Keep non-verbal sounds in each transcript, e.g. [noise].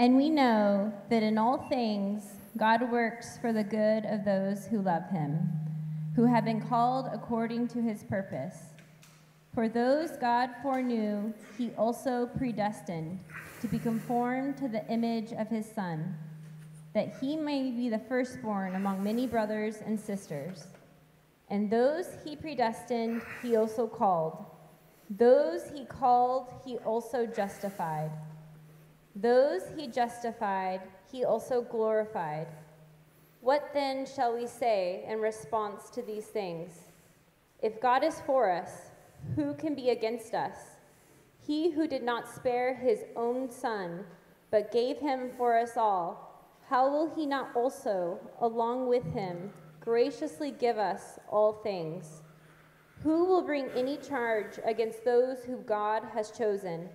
And we know that in all things God works for the good of those who love him, who have been called according to his purpose. For those God foreknew, he also predestined to be conformed to the image of his Son, that he may be the firstborn among many brothers and sisters. And those he predestined, he also called. Those he called, he also justified. Those he justified, he also glorified. What then shall we say in response to these things? If God is for us, who can be against us? He who did not spare his own son, but gave him for us all, how will he not also, along with him, graciously give us all things? Who will bring any charge against those who God has chosen?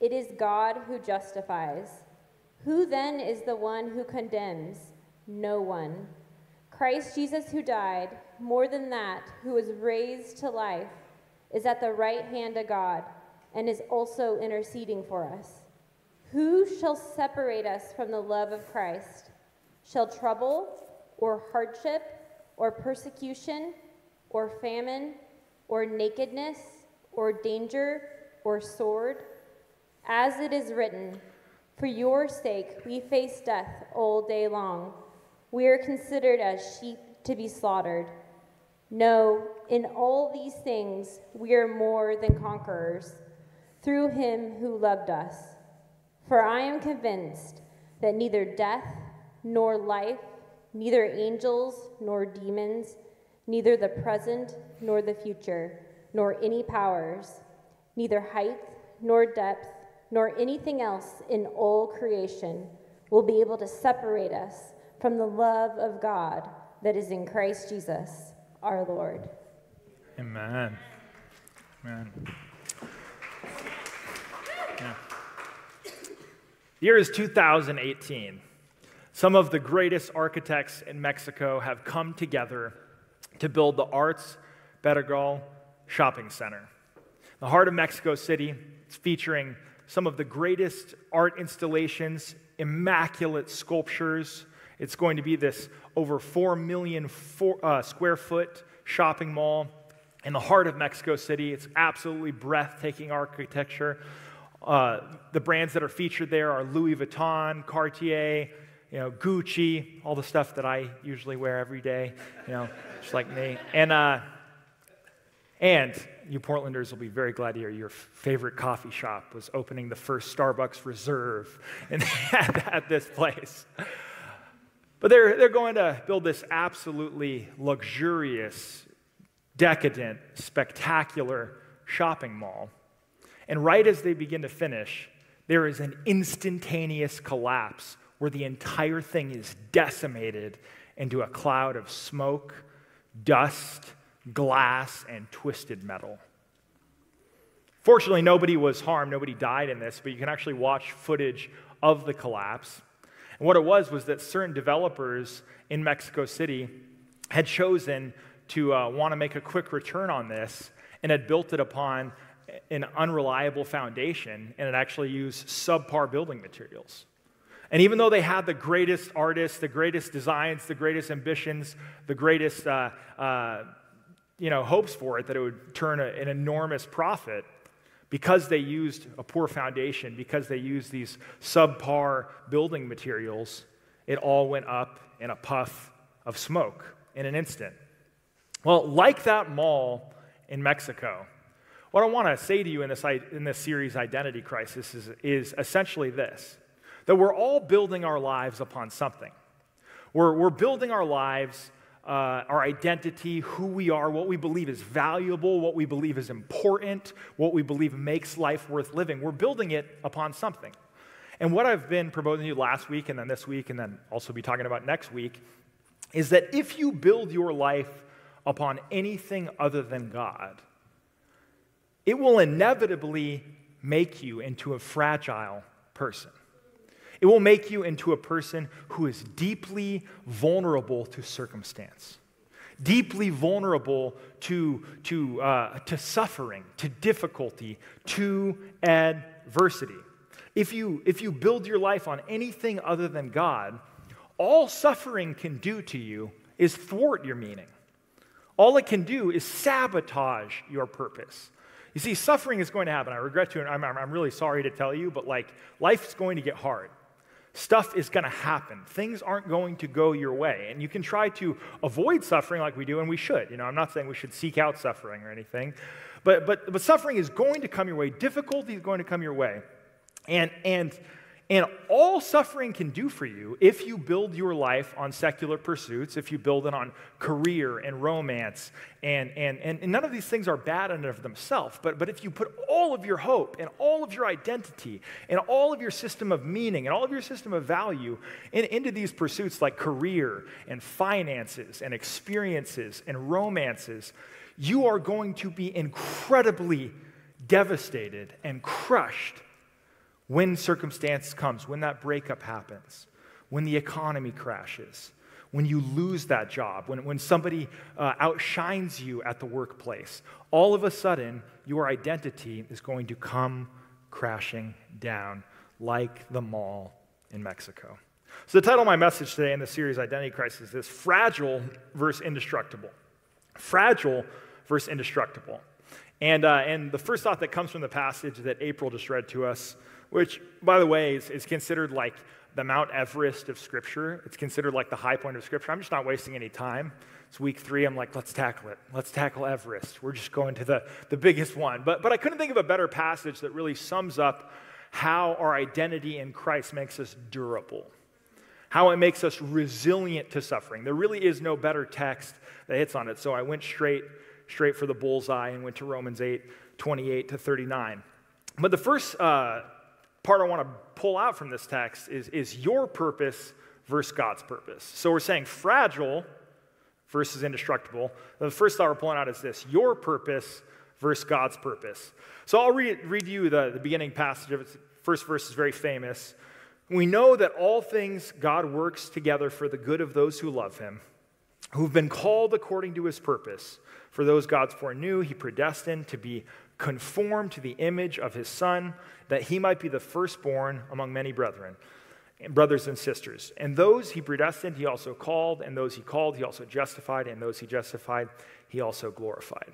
It is God who justifies. Who then is the one who condemns? No one. Christ Jesus, who died, more than that, who was raised to life, is at the right hand of God and is also interceding for us. Who shall separate us from the love of Christ? Shall trouble, or hardship, or persecution, or famine, or nakedness, or danger, or sword? As it is written, For your sake we face death all day long. We are considered as sheep to be slaughtered. No, in all these things we are more than conquerors through him who loved us. For I am convinced that neither death nor life, neither angels nor demons, neither the present nor the future, nor any powers, neither height nor depth, nor anything else in all creation will be able to separate us from the love of God that is in Christ Jesus, our Lord. Amen. Amen. Yeah. The year is 2018. Some of the greatest architects in Mexico have come together to build the Artz Pedregal Shopping Center. The heart of Mexico City, it's featuring some of the greatest art installations, immaculate sculptures. It's going to be this over 4 million four, uh, square foot shopping mall in the heart of Mexico City. It's absolutely breathtaking architecture. Uh, the brands that are featured there are Louis Vuitton, Cartier, you know, Gucci, all the stuff that I usually wear every day, you know, just like me. And, uh, and you Portlanders will be very glad to hear your favorite coffee shop was opening the first Starbucks Reserve in, [laughs] at this place. But they're, they're going to build this absolutely luxurious, decadent, spectacular shopping mall. And right as they begin to finish, there is an instantaneous collapse where the entire thing is decimated into a cloud of smoke, dust, glass, and twisted metal. Fortunately, nobody was harmed, nobody died in this, but you can actually watch footage of the collapse. And what it was was that certain developers in Mexico City had chosen to uh, want to make a quick return on this and had built it upon an unreliable foundation and had actually used subpar building materials. And even though they had the greatest artists, the greatest designs, the greatest ambitions, the greatest uh, uh, you know, hopes for it that it would turn a, an enormous profit, because they used a poor foundation, because they used these subpar building materials, it all went up in a puff of smoke in an instant. Well, like that mall in Mexico, what I want to say to you in this, in this series, Identity Crisis, is, is essentially this that we're all building our lives upon something. We're, we're building our lives uh, our identity, who we are, what we believe is valuable, what we believe is important, what we believe makes life worth living. We're building it upon something. And what I've been proposing to you last week and then this week and then also be talking about next week is that if you build your life upon anything other than God, it will inevitably make you into a fragile person. It will make you into a person who is deeply vulnerable to circumstance, deeply vulnerable to, to, uh, to suffering, to difficulty, to adversity. if you, if you build your life on anything other than God, all suffering can do to you is thwart your meaning. All it can do is sabotage your purpose. You see, suffering is going to happen. I regret to, I'm, I'm really sorry to tell you, but like life's going to get hard. Stuff is going to happen. Things aren't going to go your way. And you can try to avoid suffering like we do, and we should. You know, I'm not saying we should seek out suffering or anything, but, but, but suffering is going to come your way. Difficulty is going to come your way. And, and and all suffering can do for you if you build your life on secular pursuits, if you build it on career and romance, and, and, and, none of these things are bad in and of themselves, but, but if you put all of your hope and all of your identity and all of your system of meaning and all of your system of value in, into these pursuits like career and finances and experiences and romances, you are going to be incredibly devastated and crushed when circumstance comes, when that breakup happens, when the economy crashes, when you lose that job, when, when somebody uh, outshines you at the workplace, all of a sudden your identity is going to come crashing down like the mall in Mexico. So, the title of my message today in the series Identity Crisis is this Fragile versus Indestructible. Fragile versus Indestructible. And, uh, and the first thought that comes from the passage that April just read to us which, by the way, is, is considered like the Mount Everest of Scripture. It's considered like the high point of Scripture. I'm just not wasting any time. It's week three. I'm like, let's tackle it. Let's tackle Everest. We're just going to the, the biggest one. But, but I couldn't think of a better passage that really sums up how our identity in Christ makes us durable, how it makes us resilient to suffering. There really is no better text that hits on it. So I went straight, straight for the bullseye and went to Romans 8, 28 to 39. But the first uh, part I want to pull out from this text is, is your purpose versus God's purpose. So we're saying fragile versus indestructible. The first thought we're pulling out is this your purpose versus God's purpose. So I'll read, read you the, the beginning passage of it. First verse is very famous. We know that all things God works together for the good of those who love him, who've been called according to his purpose. For those God foreknew, he predestined to be conformed to the image of his son, that he might be the firstborn among many brethren, brothers and sisters. And those he predestined, he also called, and those he called, he also justified, and those he justified, he also glorified.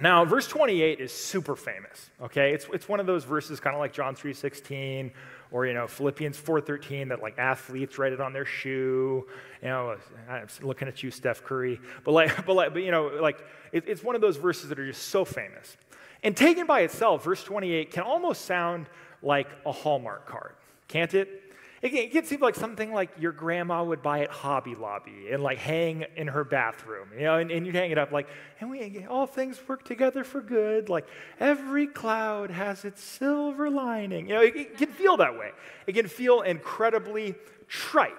Now, verse 28 is super famous, okay? It's, it's one of those verses kind of like John 3.16 or, you know, Philippians 4.13 that like athletes write it on their shoe. You know, I'm looking at you, Steph Curry. But like, [laughs] but like, but you know, like it, it's one of those verses that are just so famous. And taken by itself, verse 28 can almost sound like a Hallmark card, can't it? It can, it can seem like something like your grandma would buy at Hobby Lobby and like hang in her bathroom, you know, and, and you'd hang it up like, and we all things work together for good. Like every cloud has its silver lining. You know, it, it can feel that way. It can feel incredibly trite.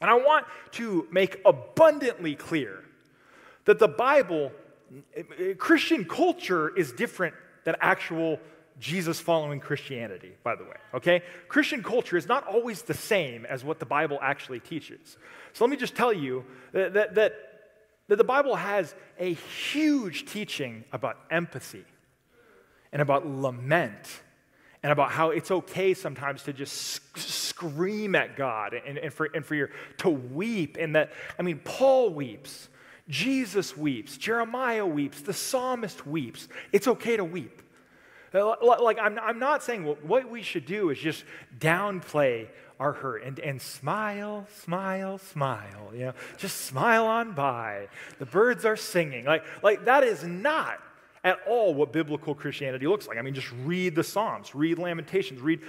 And I want to make abundantly clear that the Bible Christian culture is different than actual Jesus following Christianity, by the way, okay? Christian culture is not always the same as what the Bible actually teaches. So let me just tell you that, that, that, that the Bible has a huge teaching about empathy and about lament and about how it's okay sometimes to just scream at God and, and, for, and for your to weep. And that, I mean, Paul weeps. Jesus weeps, Jeremiah weeps, the psalmist weeps. It's okay to weep. Uh, like, I'm, I'm not saying what we should do is just downplay our hurt and, and smile, smile, smile. You know, just smile on by. The birds are singing. Like, like that is not at all what biblical Christianity looks like. I mean, just read the Psalms, read Lamentations, read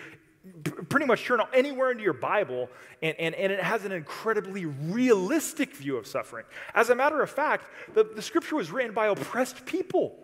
pretty much turn anywhere into your Bible, and, and, and it has an incredibly realistic view of suffering. As a matter of fact, the, the scripture was written by oppressed people.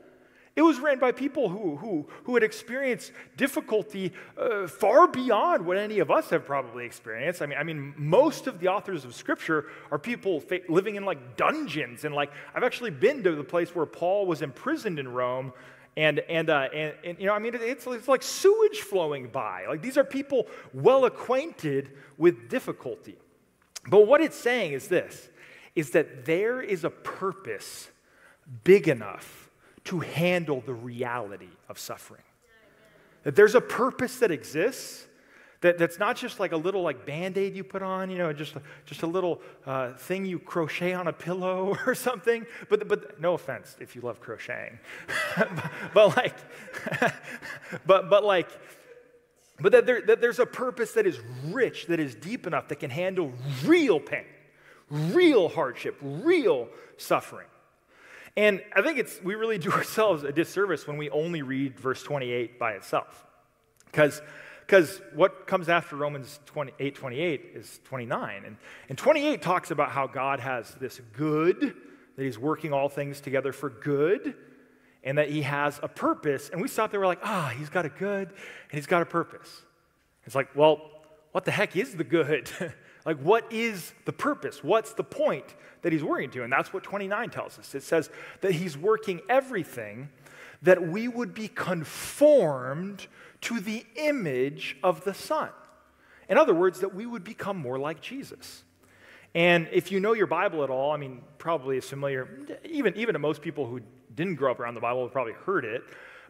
It was written by people who, who, who had experienced difficulty uh, far beyond what any of us have probably experienced. I mean, I mean, most of the authors of Scripture are people fa- living in like dungeons. And like, I've actually been to the place where Paul was imprisoned in Rome and, and, uh, and, and, you know, I mean, it's, it's like sewage flowing by. Like these are people well acquainted with difficulty. But what it's saying is this is that there is a purpose big enough to handle the reality of suffering. That there's a purpose that exists That, that's not just like a little like band-aid you put on, you know, just, just a little uh, thing you crochet on a pillow [laughs] or something. But, but no offense if you love crocheting. but, [laughs] but, like, [laughs] but, but like, but that, there, that there's a purpose that is rich, that is deep enough, that can handle real pain, real hardship, real suffering. And I think it's, we really do ourselves a disservice when we only read verse 28 by itself. Because because what comes after Romans 28 28 is 29. And, and 28 talks about how God has this good, that He's working all things together for good, and that He has a purpose. And we stop there, we're like, ah, He's got a good, and He's got a purpose. It's like, well, what the heck is the good? [laughs] like, what is the purpose? What's the point that He's working to? And that's what 29 tells us. It says that He's working everything that we would be conformed to the image of the Son. In other words, that we would become more like Jesus. And if you know your Bible at all, I mean, probably is familiar, even, even to most people who didn't grow up around the Bible probably heard it.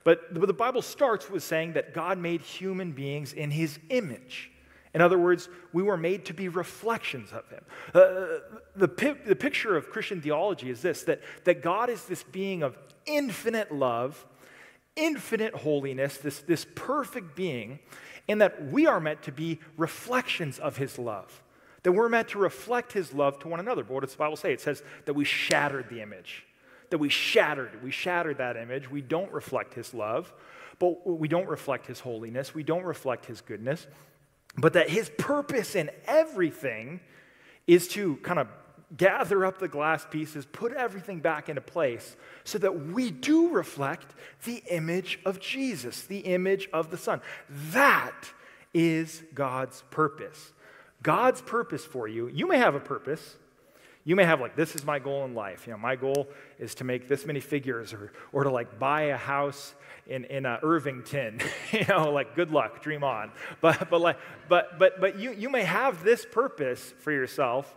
But, but the Bible starts with saying that God made human beings in his image. In other words, we were made to be reflections of him. Uh, the, the picture of Christian theology is this that, that God is this being of infinite love infinite holiness, this, this perfect being, and that we are meant to be reflections of his love. That we're meant to reflect his love to one another. But what does the Bible say? It says that we shattered the image. That we shattered, we shattered that image. We don't reflect his love, but we don't reflect his holiness. We don't reflect his goodness. But that his purpose in everything is to kind of gather up the glass pieces, put everything back into place so that we do reflect the image of Jesus, the image of the Son. That is God's purpose. God's purpose for you, you may have a purpose. You may have, like, this is my goal in life. You know, my goal is to make this many figures or, or to, like, buy a house in, in uh, Irvington. [laughs] you know, like, good luck, dream on. But, but, like, but, but, but you, you may have this purpose for yourself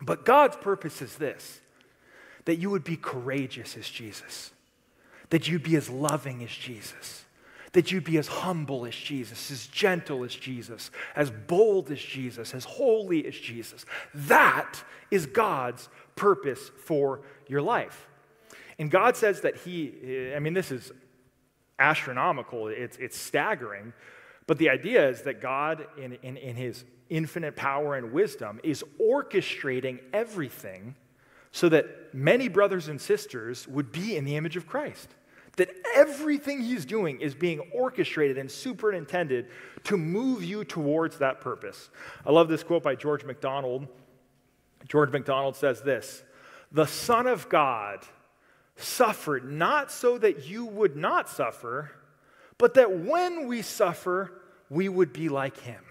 but God's purpose is this that you would be courageous as Jesus, that you'd be as loving as Jesus, that you'd be as humble as Jesus, as gentle as Jesus, as bold as Jesus, as holy as Jesus. That is God's purpose for your life. And God says that He, I mean, this is astronomical, it's, it's staggering, but the idea is that God, in, in, in His infinite power and wisdom, is orchestrating everything so that many brothers and sisters would be in the image of Christ. That everything he's doing is being orchestrated and superintended to move you towards that purpose. I love this quote by George MacDonald. George MacDonald says this The Son of God suffered not so that you would not suffer, but that when we suffer, we would be like him.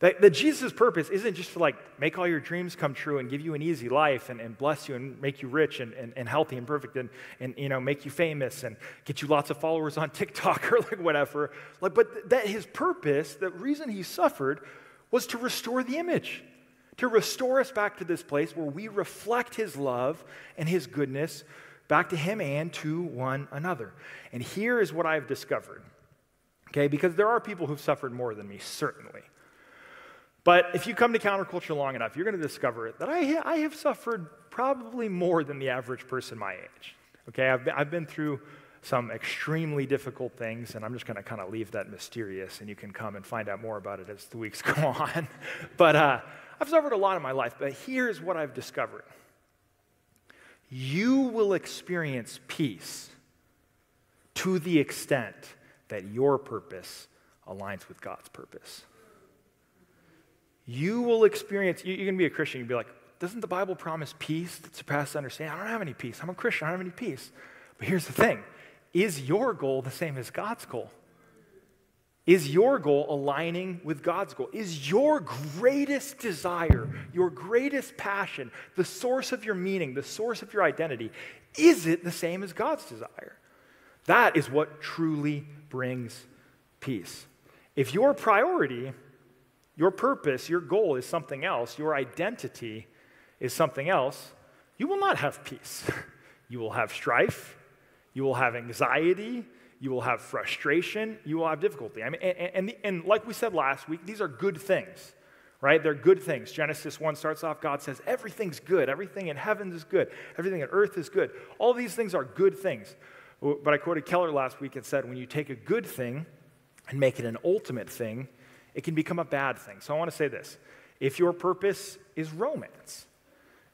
That, that Jesus' purpose isn't just to like make all your dreams come true and give you an easy life and, and bless you and make you rich and, and, and healthy and perfect and, and you know make you famous and get you lots of followers on [laughs] TikTok or like whatever. Like, but that his purpose, the reason he suffered, was to restore the image, to restore us back to this place where we reflect his love and his goodness back to him and to one another. And here is what I've discovered. Okay, because there are people who've suffered more than me, certainly. But if you come to counterculture long enough, you're going to discover that I, I have suffered probably more than the average person my age. Okay, I've been, I've been through some extremely difficult things, and I'm just going to kind of leave that mysterious, and you can come and find out more about it as the weeks [laughs] go on. but uh, I've suffered a lot in my life, but here's what I've discovered you will experience peace to the extent that your purpose aligns with God's purpose you will experience, you're to be a Christian, you'll be like, doesn't the Bible promise peace that surpasses understanding? I don't have any peace. I'm a Christian, I don't have any peace. But here's the thing is your goal the same as God's goal? Is your goal aligning with God's goal? Is your greatest desire, your greatest passion, the source of your meaning, the source of your identity, is it the same as God's desire? That is what truly brings peace. If your priority your purpose, your goal is something else, your identity is something else, you will not have peace. [laughs] you will have strife, you will have anxiety, you will have frustration, you will have difficulty. I mean, and, and, and like we said last week, these are good things, right? They're good things. Genesis 1 starts off, God says, everything's good. Everything in heaven is good. Everything in earth is good. All these things are good things. But I quoted Keller last week and said, when you take a good thing and make it an ultimate thing, it can become a bad thing. So I want to say this if your purpose is romance,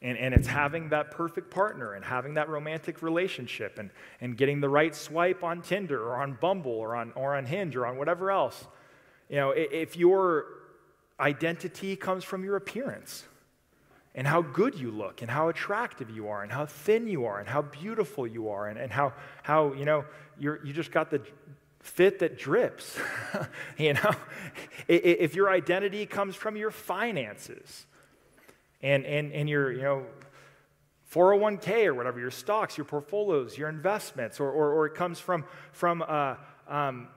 and, and it's having that perfect partner and having that romantic relationship and, and getting the right swipe on Tinder or on Bumble or on, or on Hinge or on whatever else. You know, if your identity comes from your appearance and how good you look and how attractive you are and how thin you are and how beautiful you are and, and how, how, you know, you're, you just got the fit that drips. [laughs] you know, if your identity comes from your finances, and, and, and your, you know, 401k or whatever, your stocks, your portfolios, your investments, or, or, or it comes from, from uh, um,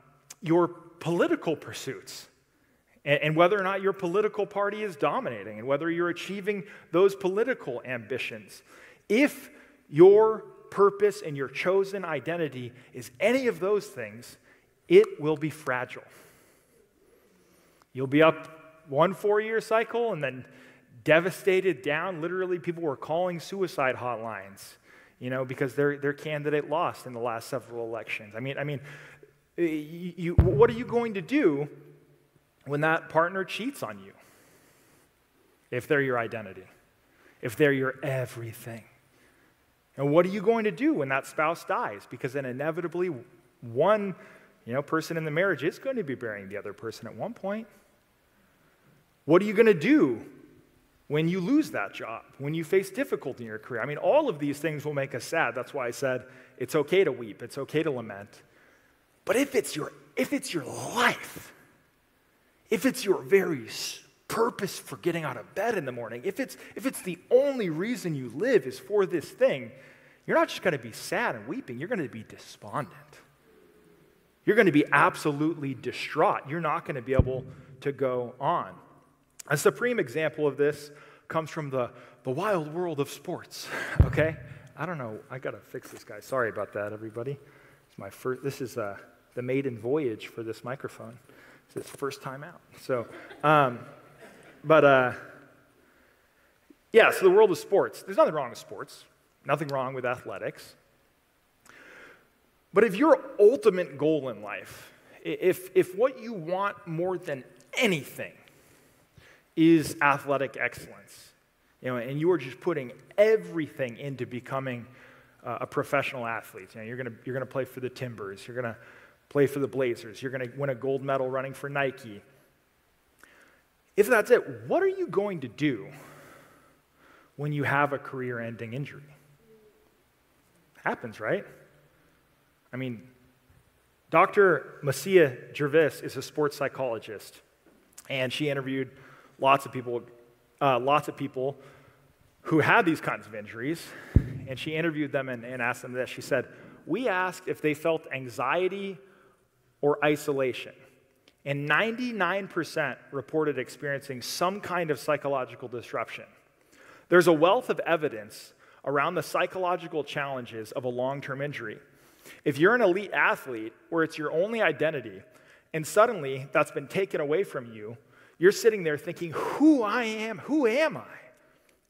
your political pursuits. And, and whether or not your political party is dominating and whether you're achieving those political ambitions. If your purpose and your chosen identity is any of those things, it will be fragile. You'll be up one four year cycle and then devastated down. Literally, people were calling suicide hotlines, you know, because their, their candidate lost in the last several elections. I mean, I mean, you, what are you going to do when that partner cheats on you? If they're your identity, if they're your everything. And what are you going to do when that spouse dies? Because then inevitably, one you know, person in the marriage is going to be burying the other person at one point. What are you going to do when you lose that job, when you face difficulty in your career. I mean, all of these things will make us sad. That's why I said it's okay to weep, it's okay to lament. But if it's your if it's your life, if it's your very purpose for getting out of bed in the morning, if it's if it's the only reason you live is for this thing, you're not just going to be sad and weeping, you're going to be despondent. You're going to be absolutely distraught. You're not going to be able to go on. A supreme example of this comes from the, the wild world of sports, [laughs] okay? I don't know. I got to fix this guy. Sorry about that, everybody. It's my first, this is uh, the maiden voyage for this microphone. It's its first time out. So, um, but uh, yeah, so the world of sports. There's nothing wrong with sports, nothing wrong with athletics. But if your ultimate goal in life, if, if what you want more than anything is athletic excellence. You know, and you are just putting everything into becoming uh, a professional athlete. You know, you're going you're gonna play for the Timbers, you're going to play for the Blazers, you're going to win a gold medal running for Nike. If that's it, what are you going to do when you have a career ending injury? Happens, right? I mean, Dr. Misia Gervis is a sports psychologist, and she interviewed lots of people, uh, lots of people who had these kinds of injuries, and she interviewed them and, and asked them this. She said, We asked if they felt anxiety or isolation. And 99% reported experiencing some kind of psychological disruption. There's a wealth of evidence around the psychological challenges of a long term injury. If you're an elite athlete where it's your only identity, and suddenly that's been taken away from you, you're sitting there thinking, Who I am, who am I?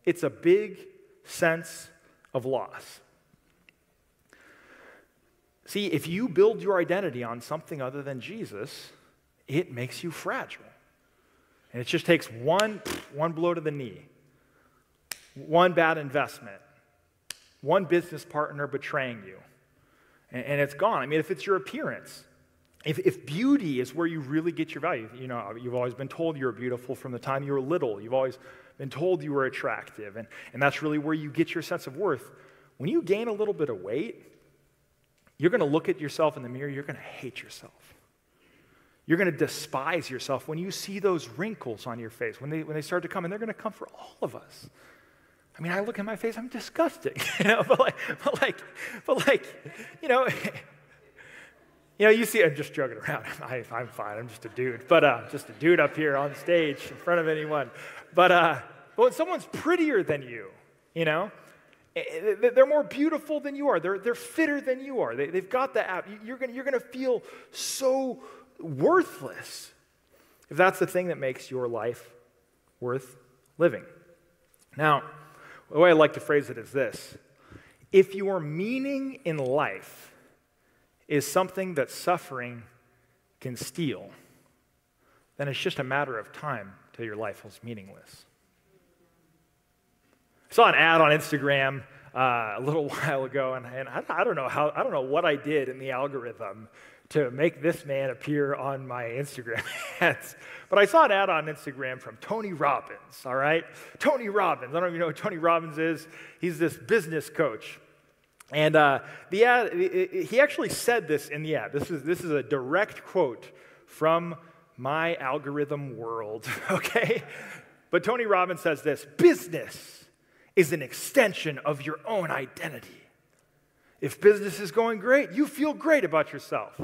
It's a big sense of loss. See, if you build your identity on something other than Jesus, it makes you fragile. And it just takes one, one blow to the knee, one bad investment, one business partner betraying you, and, and it's gone. I mean, if it's your appearance, if, if beauty is where you really get your value, you know, you've always been told you're beautiful from the time you were little. You've always been told you were attractive, and, and that's really where you get your sense of worth. When you gain a little bit of weight, you're going to look at yourself in the mirror, you're going to hate yourself. You're going to despise yourself when you see those wrinkles on your face, when they, when they start to come, and they're going to come for all of us. I mean, I look at my face, I'm disgusting, [laughs] you know, but like, but like, but like, you know, [laughs] you know, you see, I'm just joking around. [laughs] I, am fine. I'm just a dude, but uh, just a dude up here on stage in front of anyone. But, uh, but when someone's prettier than you, you know, They're more beautiful than you are. They're, they're fitter than you are. They, have got the app. You're gonna you're gonna feel so worthless if that's the thing that makes your life worth living. Now, the way I like to phrase it is this if your meaning in life is something that suffering can steal, then it's just a matter of time till your life is meaningless. I saw an ad on Instagram uh, a little [laughs] while ago, and, and I, I, don't know how I don't know what I did in the algorithm to make this man appear on my Instagram [laughs] ads. But I saw an ad on Instagram from Tony Robbins, all right? Tony Robbins. I don't even know who Tony Robbins is. He's this business coach. And uh, the ad, he actually said this in the ad. This is, this is a direct quote from my algorithm world, [laughs] okay? But Tony Robbins says this business is an extension of your own identity. If business is going great, you feel great about yourself.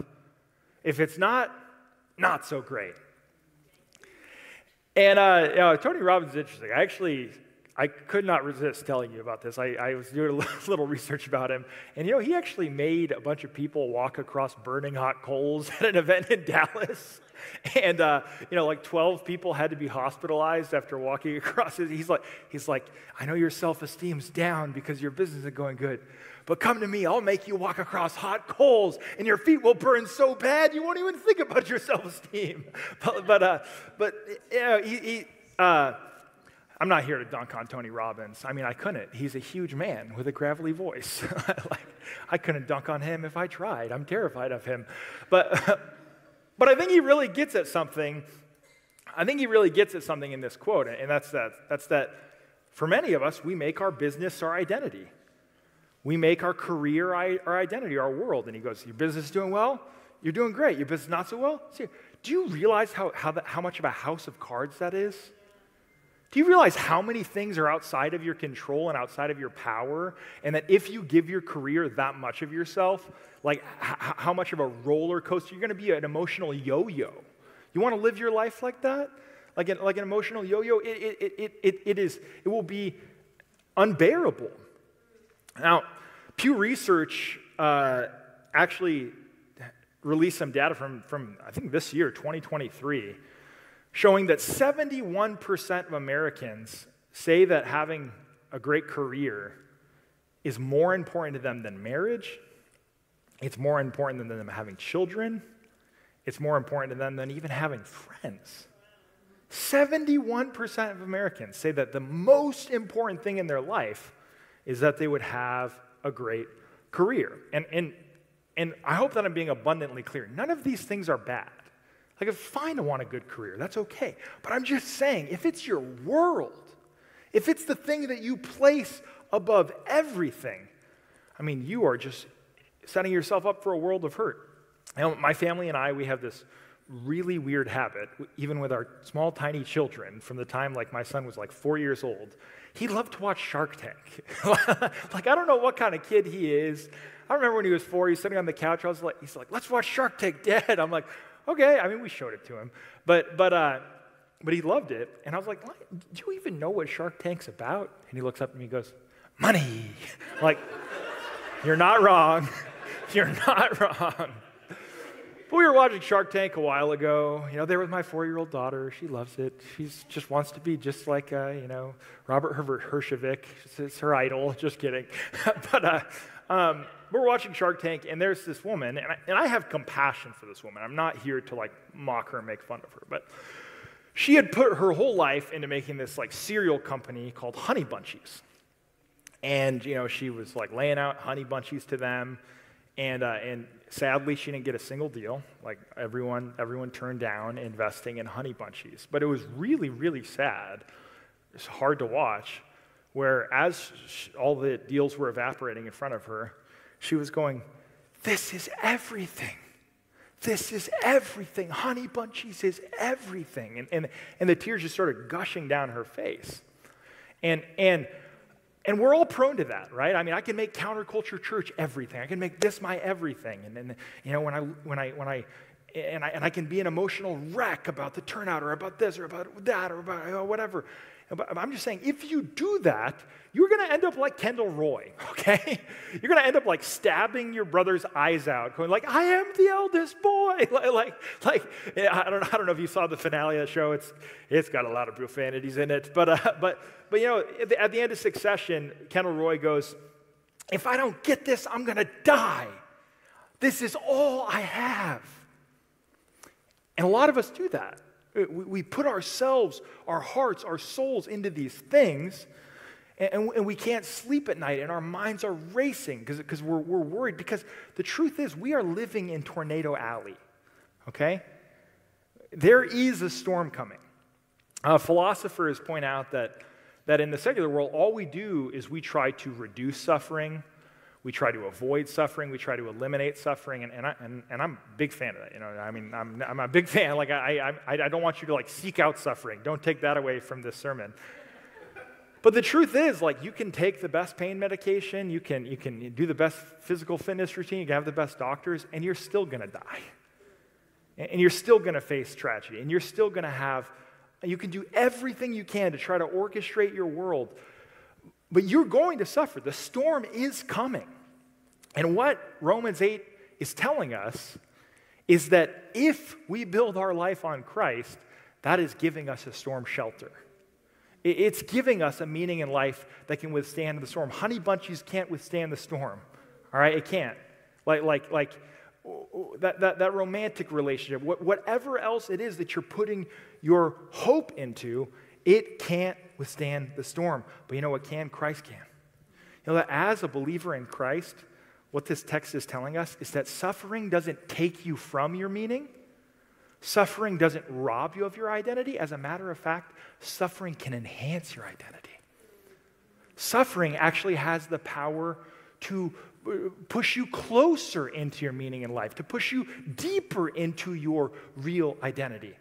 If it's not, not so great. And uh, you know, Tony Robbins is interesting. I actually, I could not resist telling you about this. I, I, was doing a [laughs] little research about him. And you know, he actually made a bunch of people walk across burning hot coals [laughs] at an event in Dallas. And uh, you know, like 12 people had to be hospitalized after walking [laughs] across it. He's like, he's like, I know your self-esteem's down because your business isn't going good. But come to me, I'll make you walk across hot coals, and your feet will burn so bad you won't even think about your [laughs] self esteem. But, but, uh, but he, he uh, I'm not here to dunk on Tony Robbins. I mean, I couldn't. He's a huge man with a gravelly voice. [laughs] like, I couldn't dunk on him if I tried. I'm terrified of him. But, [laughs] but I think he really gets at something. I think he really gets at something in this quote, and that's that, that's that for many of us, we make our business our identity. We make our career our identity, our world. And he goes, Your business is doing well? You're doing great. Your business not so well? See, do you realize how, how, the, how much of a house of cards that is? Do you realize how many things are outside of your control and outside of your power? And that if you give your career that much of yourself, like h- how much of a roller coaster, you're going to be an emotional yo yo. You want to live your life like that? Like an, like an emotional yo yo? It, it, it, it, it, is, it will be unbearable. Now, Pew Research uh, actually released some data from, from, I think, this year, 2023, showing that 71% of Americans say that having a great career is more important to them than marriage. It's more important than them having children. It's more important to them than even having friends. 71% of Americans say that the most important thing in their life is that they would have a great career. And, and, and I hope that I'm being abundantly clear. None of these things are bad. Like, it's fine to want a good career, that's okay. But I'm just saying, if it's your world, if it's the thing that you place above everything, I mean, you are just setting yourself up for a world of hurt. You know, my family and I, we have this really weird habit, even with our small, tiny children, from the time like my son was like four years old, he loved to watch Shark Tank. [laughs] like, I don't know what kind of kid he is. I remember when he was four, he's sitting on the couch. I was like, he's like, let's watch Shark Tank, [laughs] Dad. I'm like, okay. I mean, we showed it to him, but but uh, but he loved it. And I was like, do you even know what Shark Tank's about? And he looks up at me and goes, money. [laughs] like, you're not wrong. You're not wrong. We were watching Shark Tank a while ago. You know, there with my four-year-old daughter. She loves it. She just wants to be just like, uh, you know, Robert Herbert Herjavec. It's her idol. [laughs] Just kidding. [laughs] but uh, um, we're watching Shark Tank, and there's this woman, and I, and I have compassion for this woman. I'm not here to like mock her and make fun of her, but she had put her whole life into making this like cereal company called Honey Bunchies. And, you know, she was like laying out honey bunchies to them. And, uh, and sadly, she didn't get a single deal. Like everyone, everyone turned down investing in honey bunchies. But it was really, really sad. It's hard to watch. Where as all the deals were evaporating in front of her, she was going, This is everything. This is everything. Honey bunchies is everything. And, and, and the tears just started gushing down her face. And, and and we're all prone to that, right? I mean, I can make counterculture church everything. I can make this my everything. And then, you know, when I when I when I and I, and I can be an emotional wreck about the turnout or about this or about that or about whatever. But I'm just saying, if you do that, you're going to end up like Kendall Roy, [laughs] okay? You're going to end up like stabbing your brother's eyes out, going like, "I am the eldest boy." [laughs] like, like, I don't, I don't know if you saw the finale of the show. It's, it's got a lot of profanities in it, but, uh, [laughs] but, but you know, at the, at the end of Succession, Kendall Roy goes, "If I don't get this, I'm going to die. This is all I have." And a lot of us do that. We put ourselves, our hearts, our souls into these things, and, we can't sleep at night, and our minds are racing because we're, we're worried. Because the truth is, we are living in Tornado Alley, okay? There is a storm coming. Uh, philosophers point out that, that in the secular world, all we do is we try to reduce suffering, we try to avoid suffering. We try to eliminate suffering. And, and, I, and, and I'm a big fan of that. You know, I mean, I'm, I'm a big [laughs] fan. Like, I, I, I don't want you to, like, seek out suffering. Don't take that away from this sermon. But the truth is, like, you can take the best pain medication, you can, you can do the best physical fitness routine, you can have the best doctors, and you're still going to die. And you're still going to face tragedy, and you're still going to have, you can do everything you can to try to orchestrate your world but you're going to suffer. The storm is coming. And what Romans 8 is telling us is that if we build our life on Christ, that is giving us a storm shelter. It's giving us a meaning in life that can withstand the storm. Honey bunchies can't withstand the storm. All right, it can't. Like, like, like that, that, that romantic relationship, whatever else it is that you're putting your hope into, it can't withstand the storm. But you know what can? Christ can. You know that as a believer in Christ, what this text is telling us is that suffering doesn't take you from your meaning. Suffering doesn't rob you of your identity. As a matter of fact, suffering can enhance your identity. Suffering actually has the power to uh, push you closer into your meaning in life, to push you deeper into your real identity.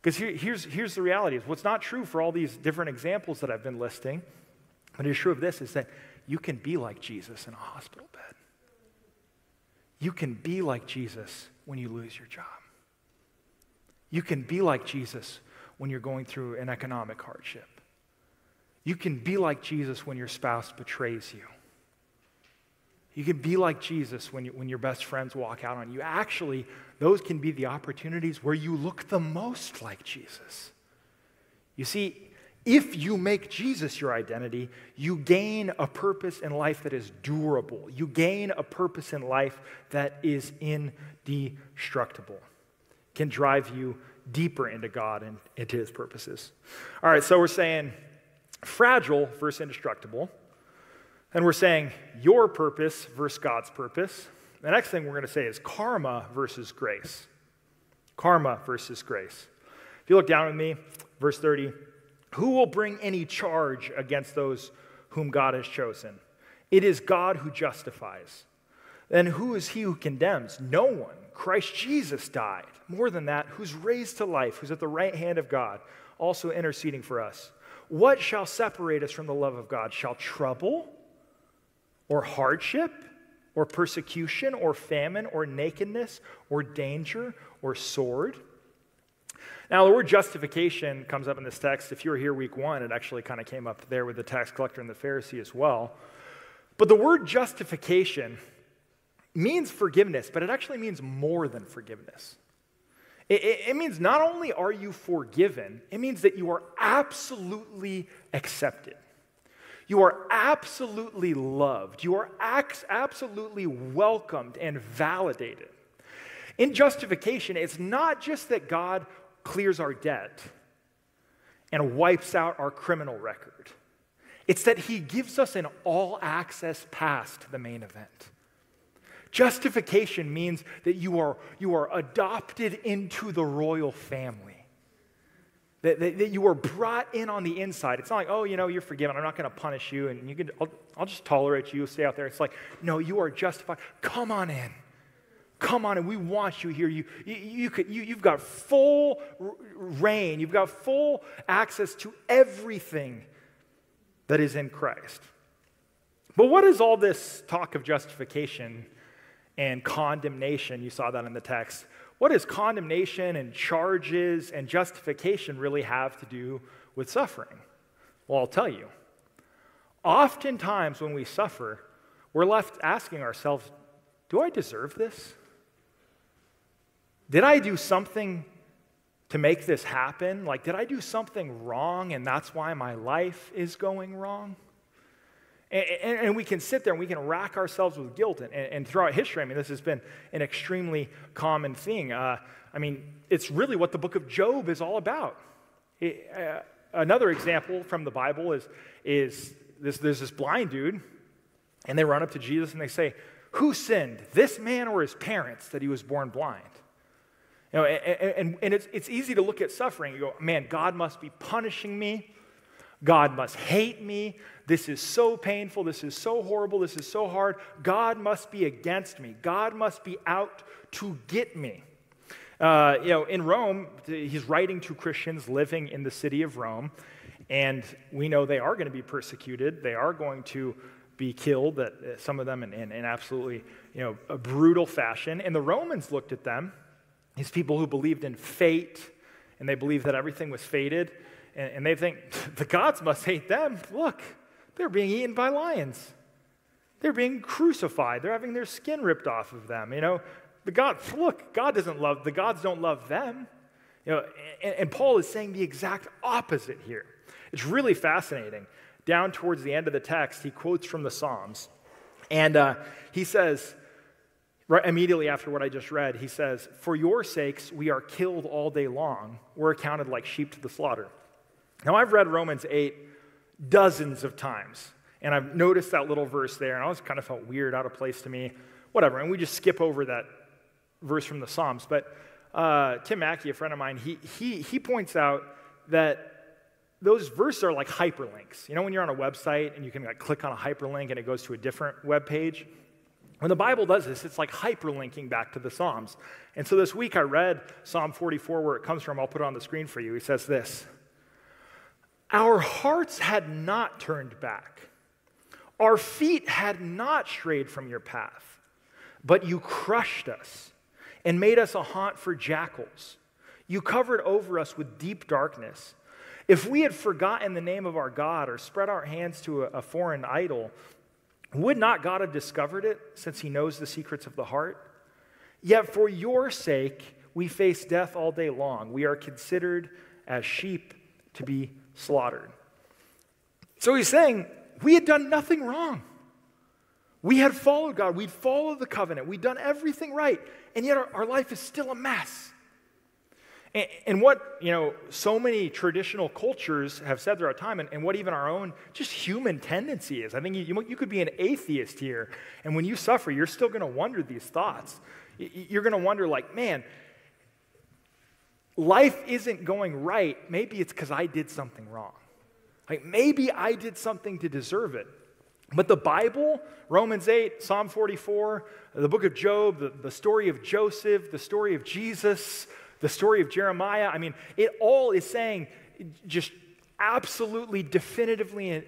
Because here, here's, here's the reality what's not true for all these different examples that I've been listing, but is true of this is that you can be like Jesus in a hospital. You can be like Jesus when you lose your job. You can be like Jesus when you're going through an economic hardship. You can be like Jesus when your spouse betrays you. You can be like Jesus when, you, when your best friends walk out on you. Actually, those can be the opportunities where you look the most like Jesus. You see, if you make Jesus your identity, you gain a purpose in life that is durable. You gain a purpose in life that is indestructible, can drive you deeper into God and into his purposes. All right, so we're saying fragile versus indestructible. And we're saying your purpose versus God's purpose. The next thing we're going to say is karma versus grace. Karma versus grace. If you look down with me, verse 30, who will bring any charge against those whom God has chosen? It is God who justifies. Then who is he who condemns? No one. Christ Jesus died. More than that, who's raised to life, who's at the right hand of God, also interceding for us. What shall separate us from the love of God? Shall trouble? or hardship or persecution or famine or nakedness or danger or sword. Now, the word justification comes up in this text. If you were here week one, it actually kind of came up there with the tax collector and the Pharisee as well. But the word justification means forgiveness, but it actually means more than forgiveness. It, it, it, means not only are you forgiven, it means that you are absolutely accepted. You are absolutely loved. You are absolutely welcomed and validated. In justification, it's not just that God clears our debt and wipes out our criminal record, it's that He gives us an all access pass to the main event. Justification means that you are, you are adopted into the royal family. That, that, that, you were brought in on the inside. It's not like, oh, you know, you're forgiven. I'm not going to punish you, and you can, I'll, I'll just tolerate you. Stay out there. It's like, no, you are justified. Come on in. Come on, and we want you here. You, you, you, could, you, you've got full reign. You've got full access to everything that is in Christ. But what is all this talk of justification and condemnation? You saw that in the text. what does condemnation and charges and justification really have to do with suffering? Well, I'll tell you. Oftentimes, when we suffer, we're left asking ourselves, do I deserve this? Did I do something to make this happen? Like, did I do something wrong and that's why my life is going wrong? And, and, and we can sit there and we can rack ourselves with guilt. And, and, throughout history, I mean, this has been an extremely common thing. Uh, I mean, it's really what the book of Job is all about. It, uh, another example from the Bible is, is this, there's this blind dude, and they run up to Jesus and they say, Who sinned, this man or his parents, that he was born blind? Know, and, and, and it's, it's easy to look at suffering. You go, man, God must be punishing me. God must hate me. This is so painful. This is so horrible. This is so hard. God must be against me. God must be out to get me. Uh, you know, in Rome, he's writing to Christians living in the city of Rome, and we know they are going to be persecuted. They are going to be killed, that uh, some of them in, in, in absolutely you know, a brutal fashion. And the Romans looked at them, these people who believed in fate, and they believed that everything was fated, and, and they think the gods must hate them. Look, they're being eaten by lions. They're being crucified. They're having their skin ripped off of them. You know, the God, look, God doesn't love, the gods don't love them. You know, and, and Paul is saying the exact opposite here. It's really fascinating. Down towards the end of the text, he quotes from the Psalms. And uh, he says, right immediately after what I just read, he says, For your sakes we are killed all day long. We're accounted like sheep to the slaughter. Now, I've read Romans 8 dozens of times, and I've noticed that little verse there, and I always kind of felt weird, out of place to me, whatever. And we just skip over that verse from the Psalms. But uh, Tim Mackie, a friend of mine, he, he, he points out that those verses are like hyperlinks. You know, when you're on a website and you can like click on a hyperlink and it goes to a different web page? When the Bible does this, it's like hyperlinking back to the Psalms. And so this week I read Psalm 44 where it comes from. I'll put it on the screen for you. He says this Our hearts had not turned back, our feet had not strayed from your path, but you crushed us and made us a haunt for jackals. You covered over us with deep darkness. If we had forgotten the name of our God or spread our hands to a, foreign idol, would not God have discovered it since he knows the secrets of the heart? Yet for your sake, we face death all day long. We are considered as sheep to be slaughtered. So he's saying, we had done nothing wrong. We had followed God. We'd followed the covenant. We'd done everything right. And yet our, our life is still a mess. And, what, you know, so many traditional cultures have said throughout time, and, and what even our own just human tendency is. I think you, you, you could be an atheist here, and when you suffer, you're still going to wonder these thoughts. You're going to wonder, like, man, life isn't going right. Maybe it's because I did something wrong. Like, maybe I did something to deserve it. But the Bible, Romans 8, Psalm 44, the book of Job, the, the story of Joseph, the story of Jesus, the story of Jeremiah, I mean, it all is saying just absolutely definitively and,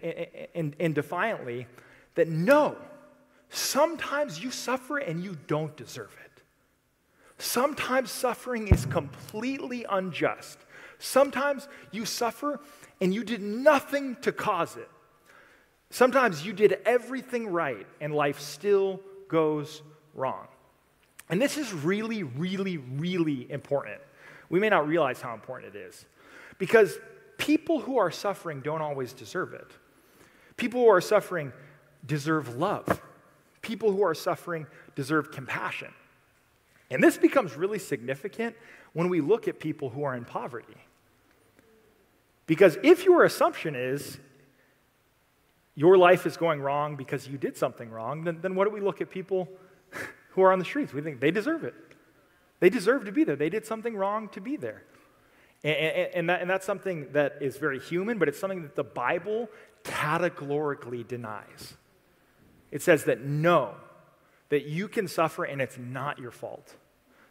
and, and, defiantly that no, sometimes you suffer and you don't deserve it. Sometimes suffering is completely unjust. Sometimes you suffer and you did nothing to cause it. Sometimes you did everything right and life still goes wrong. And this is really, really, really important. We may not realize how important it is because people who are suffering don't always deserve it. People who are suffering deserve love. People who are suffering deserve compassion. And this becomes really significant when we look at people who are in poverty. Because if your assumption is your life is going wrong because you did something wrong, then, then what do we look at people who are on the streets. We think they deserve it. They deserve to be there. They did something wrong to be there. And, and, that, and that's something that is very human, but it's something that the Bible categorically denies. It says that no, that you can suffer and it's not your fault.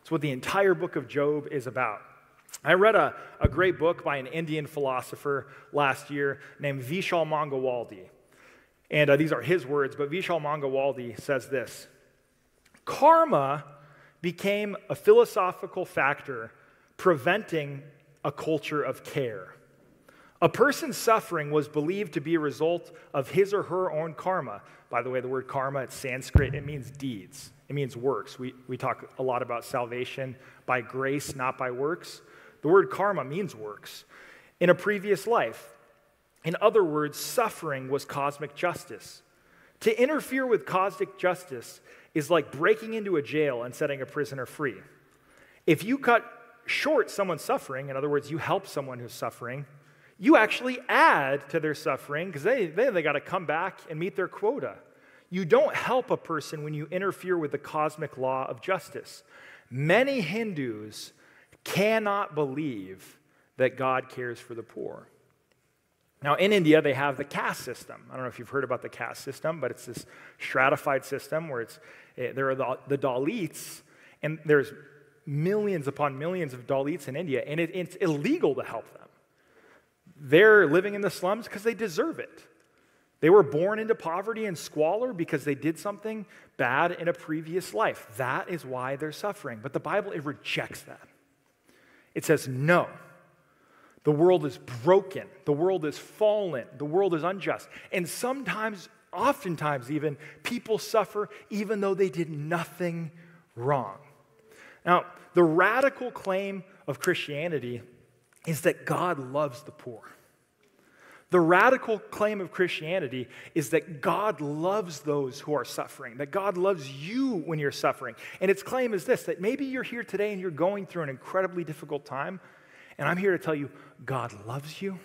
It's what the entire book of Job is about. I read a, a great book by an Indian philosopher last year named Vishal Mangalwadi. And uh, these are his words, but Vishal Mangalwadi says this Karma became a philosophical factor preventing a culture of care. A person's suffering was believed to be a result of his or her own karma. By the way, the word karma, it's Sanskrit, it means deeds, it means works. We, we talk a lot about salvation by grace, not by works. The word karma means works. In a previous life, in other words, suffering was cosmic justice. To interfere with cosmic justice is like breaking into a jail and setting a prisoner free. If you cut short someone's suffering, in other words, you help someone who's suffering, you actually add to their suffering because they, they, they got to come back and meet their quota. You don't help a person when you interfere with the cosmic law of justice. Many Hindus cannot believe that God cares for the poor. Now, in India, they have the caste system. I don't know if you've heard about the caste system, but it's this stratified system where it's, it, eh, there are the, the Dalits, and there's millions upon millions of Dalits in India, and it, it's illegal to help them. They're living in the slums because they deserve it. They were born into poverty and squalor because they did something bad in a previous life. That is why they're suffering. But the Bible, it rejects that. It says, no. The world is broken. The world is fallen. The world is unjust. And sometimes, oftentimes even, people suffer even though they did nothing wrong. Now, the radical claim of Christianity is that God loves the poor. The radical claim of Christianity is that God loves those who are suffering, that God loves you when you're suffering. And its claim is this that maybe you're here today and you're going through an incredibly difficult time, and I'm here to tell you God loves you,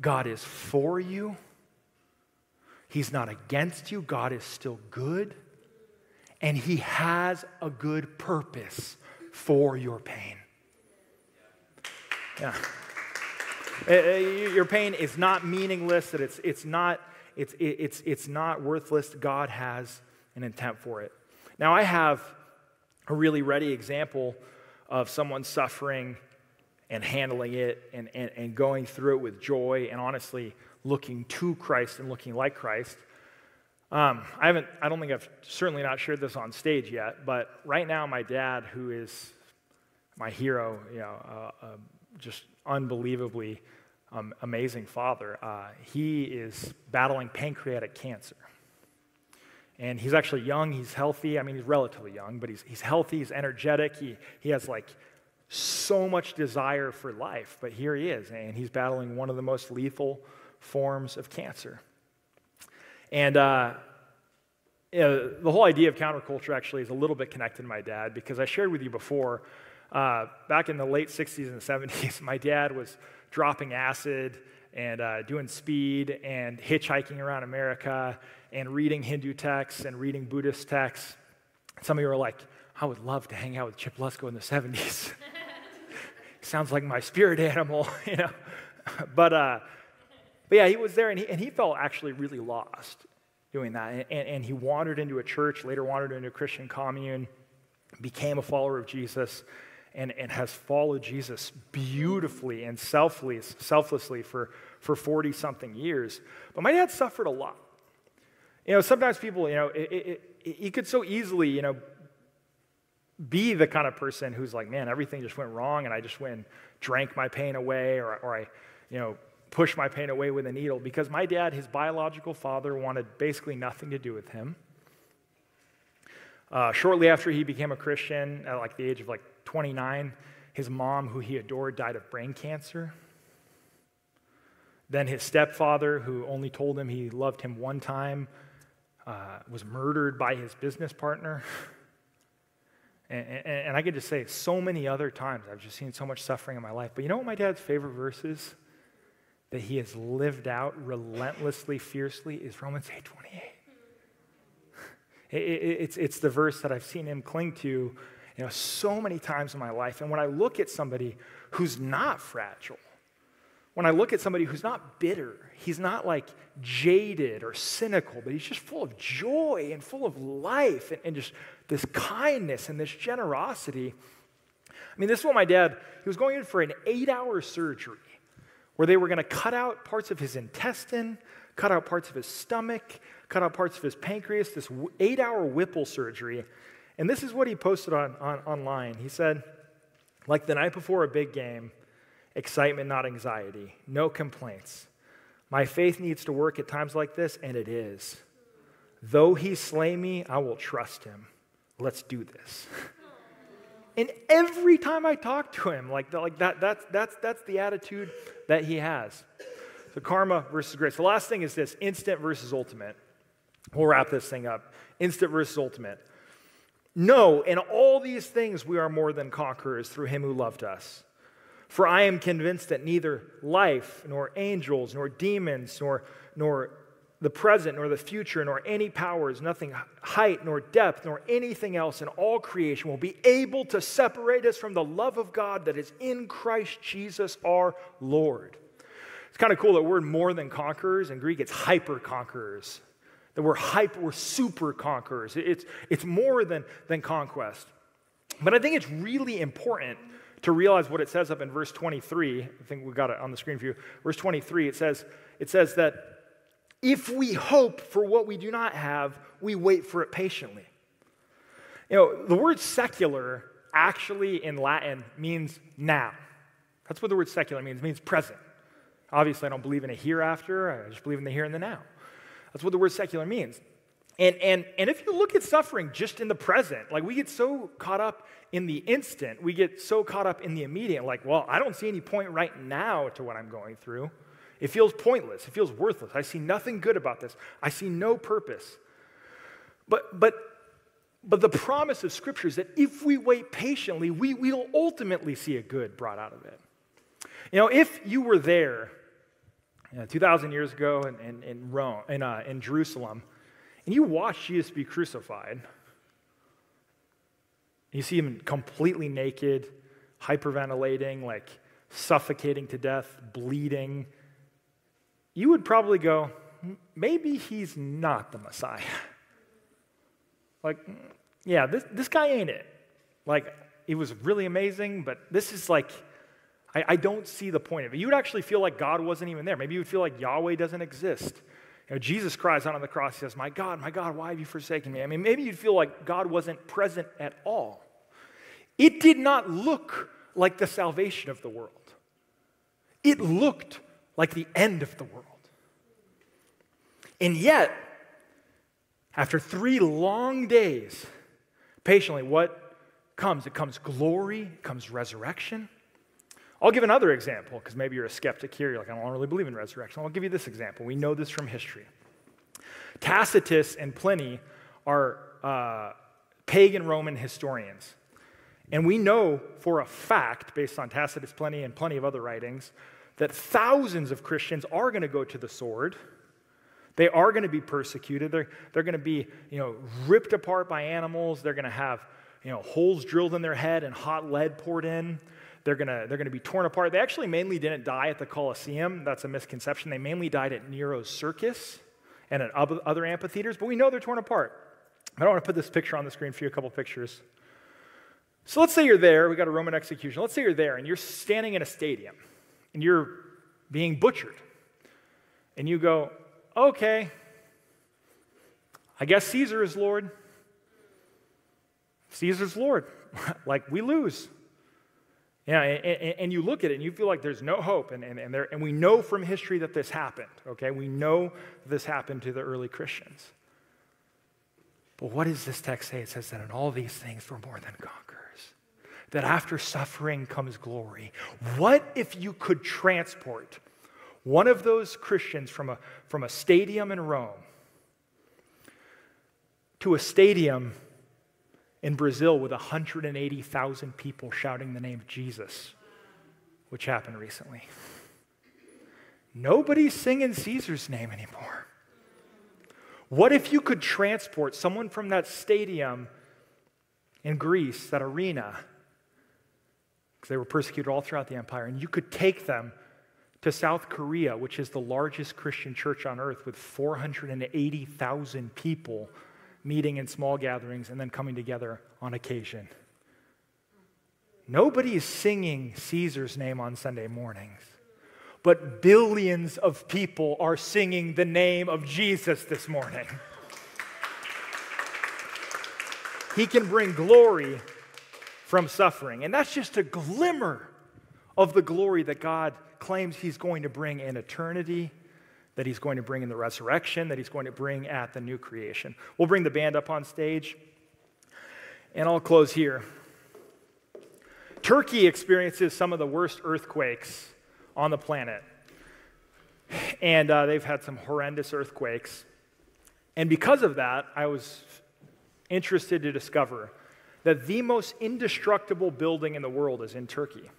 God is for you, He's not against you, God is still good, and He has a good purpose for your pain. Yeah. Uh, uh, your pain is not meaningless, that it's, it's, not, it's, it's, it's not worthless. God has an intent for it. Now, I have a really ready example of someone suffering and handling it and, and, and going through it with joy and honestly looking to Christ and looking like Christ. Um, I haven't, I don't think I've certainly not shared this on stage yet, but right now, my dad, who is my hero, you know, uh, uh, just unbelievably um, amazing father, uh, he is battling pancreatic cancer. And he's actually young, he's healthy. I mean, he's relatively young, but he's, he's healthy, he's energetic. He, he has like so much desire for life, but here he is, and he's battling one of the most lethal forms of cancer. And uh, you know, the whole idea of counterculture actually is a little bit connected to my dad because I shared with you before uh, back in the late 60s and 70s, [laughs] my dad was dropping acid and uh, doing speed and hitchhiking around America and reading Hindu texts and reading Buddhist texts. Some of you are like, I would love to hang out with Chip Lusko in the 70s. [laughs] Sounds like my spirit animal, [laughs] you know. but, uh, but yeah, he was there and he, and he felt actually really lost doing that. And, and he wandered into a church, later wandered into a Christian commune, became a follower of Jesus and, and has followed Jesus beautifully and selflessly, selflessly for, for 40 something years. But my dad suffered a lot. You know, sometimes people, you know, he could so easily, you know, be the kind of person who's like, man, everything just went wrong and I just went and drank my pain away or, or I, you know, pushed my pain away with a needle because my dad, his biological father, wanted basically nothing to do with him. Uh, shortly after he became a Christian, at like the age of like 29, his mom, who he adored, died of brain cancer. Then his stepfather, who only told him he loved him one time, uh, was murdered by his business partner. And, and, and, I could just say so many other times I've just seen so much suffering in my life. But you know what my dad's favorite verse is? That he has lived out relentlessly, fiercely is Romans 8 28. [laughs] It, it, it's, it's the verse that I've seen him cling to you know, so many times in my life. And when I look at somebody who's not fragile, when I look at somebody who's not bitter, he's not like jaded or cynical, but he's just full of joy and full of life and, and just this kindness and this generosity. I mean, this is what my dad, he was going in for an eight hour surgery where they were going to cut out parts of his intestine, cut out parts of his stomach, cut out parts of his pancreas, this eight hour Whipple surgery. And this is what he posted on, on, online. He said, like the night before a big game, excitement, not anxiety, no complaints. My faith needs to work at times like this, and it is. Though he slay me, I will trust him. Let's do this. [laughs] and every time I talk to him, like, like that, that's, that's, that's the attitude that he has. So karma versus grace. The last thing is this instant versus ultimate. We'll wrap this thing up. Instant versus ultimate. No, in all these things we are more than conquerors through him who loved us. For I am convinced that neither life, nor angels, nor demons, nor, nor the present, nor the future, nor any powers, nothing height, nor depth, nor anything else in all creation will be able to separate us from the love of God that is in Christ Jesus our Lord. It's kind of cool that word more than conquerors in Greek, it's hyper conquerors. That we're hyper, we're super conquerors. It's, it's more than, than conquest. But I think it's really important to realize what it says up in verse 23. I think we got it on the screen for you. Verse 23, it says, it says that if we hope for what we do not have, we wait for it patiently. You know, the word secular actually in Latin means now. That's what the word secular means. It means present. Obviously, I don't believe in a hereafter, I just believe in the here and the now. That's what the word secular means. And, and, and if you look at suffering just in the present, like we get so caught up in the instant, we get so caught up in the immediate, like, well, I don't see any point right now to what I'm going through. It feels pointless. It feels worthless. I see nothing good about this. I see no purpose. But, but, but the promise of Scripture is that if we wait patiently, we will ultimately see a good brought out of it. You know, if you were there you know, 2,000 years ago in, in, in Rome, in, uh, in Jerusalem, and you watch Jesus be crucified, you see him completely naked, hyperventilating, like suffocating to death, bleeding, you would probably go, maybe he's not the Messiah. [laughs] like, yeah, this, this guy ain't it. Like, it was really amazing, but this is like, I, I don't see the point of it. You would actually feel like God wasn't even there. Maybe you would feel like Yahweh doesn't exist. You know, Jesus cries out on the cross, he says, My God, my God, why have you forsaken me? I mean, maybe you'd feel like God wasn't present at all. It did not look like the salvation of the world, it looked like the end of the world. And yet, after three long days, patiently, what comes? It comes glory, it comes resurrection. I'll give another example because maybe you're a skeptic here. You're like, I don't really believe in resurrection. I'll give you this example. We know this from history. Tacitus and Pliny are uh, pagan Roman historians. And we know for a fact, based on Tacitus, Pliny, and plenty of other writings, that thousands of Christians are going to go to the sword. They are going to be persecuted. They're, they're going to be you know, ripped apart by animals. They're going to have you know, holes drilled in their head and hot lead poured in. They're going to they're to be torn apart. They actually mainly didn't die at the Colosseum. That's a misconception. They mainly died at Nero's circus and at other amphitheaters, but we know they're torn apart. I don't want to put this picture on the screen for you, a couple pictures. So let's say you're there, we got a Roman execution. Let's say you're there and you're standing in a stadium and you're being butchered. And you go, okay, I guess Caesar is Lord. Caesar's Lord. [laughs] like we lose. Yeah, and, and, you look at it and you feel like there's no hope. And, and, and, there, and we know from history that this happened, okay? We know this happened to the early Christians. But what does this text say? It says that in all these things we're more than conquerors, that after suffering comes glory. What if you could transport one of those Christians from a, from a stadium in Rome to a stadium in Brazil with 180,000 people shouting the name of Jesus, which happened recently. Nobody's singing Caesar's name anymore. What if you could transport someone from that stadium in Greece, that arena, because they were persecuted all throughout the empire, and you could take them to South Korea, which is the largest Christian church on earth with 480,000 people meeting in small gatherings, and then coming together on occasion. Nobody is singing Caesar's name on Sunday mornings, but billions of people are singing the name of Jesus this morning. He can bring glory from suffering. And that's just a glimmer of the glory that God claims He's going to bring in eternity, that He's going to bring in the resurrection, that He's going to bring at the new creation. We'll bring the band up on stage, and I'll close here. Turkey experiences some of the worst earthquakes on the planet. And uh, they've had some horrendous earthquakes. And because of that, I was interested to discover that the most indestructible building in the world is in Turkey.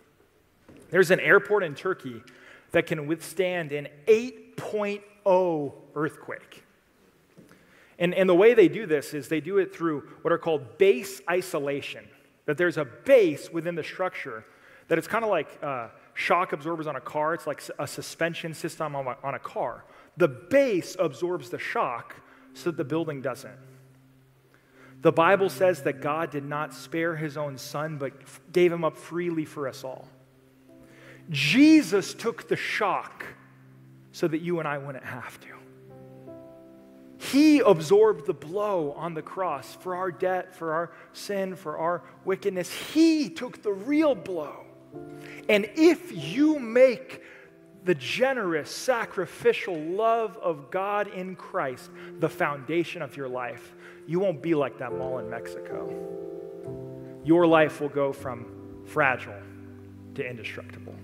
There's an airport in Turkey that can withstand an 8.0 earthquake. And, and the way they do this is they do it through what are called base isolation, that there's a base within the structure that it's kind of like uh, shock absorbers on a car, it's like a suspension system on a, on a car. The base absorbs the shock so that the building doesn't. The Bible says that God did not spare his own son, but gave him up freely for us all. Jesus took the shock so that you and I wouldn't have to. He absorbed the blow on the cross for our debt, for our sin, for our wickedness. He took the real blow. And if you make the generous, sacrificial love of God in Christ the foundation of your life, you won't be like that mall in Mexico. Your life will go from fragile to indestructible.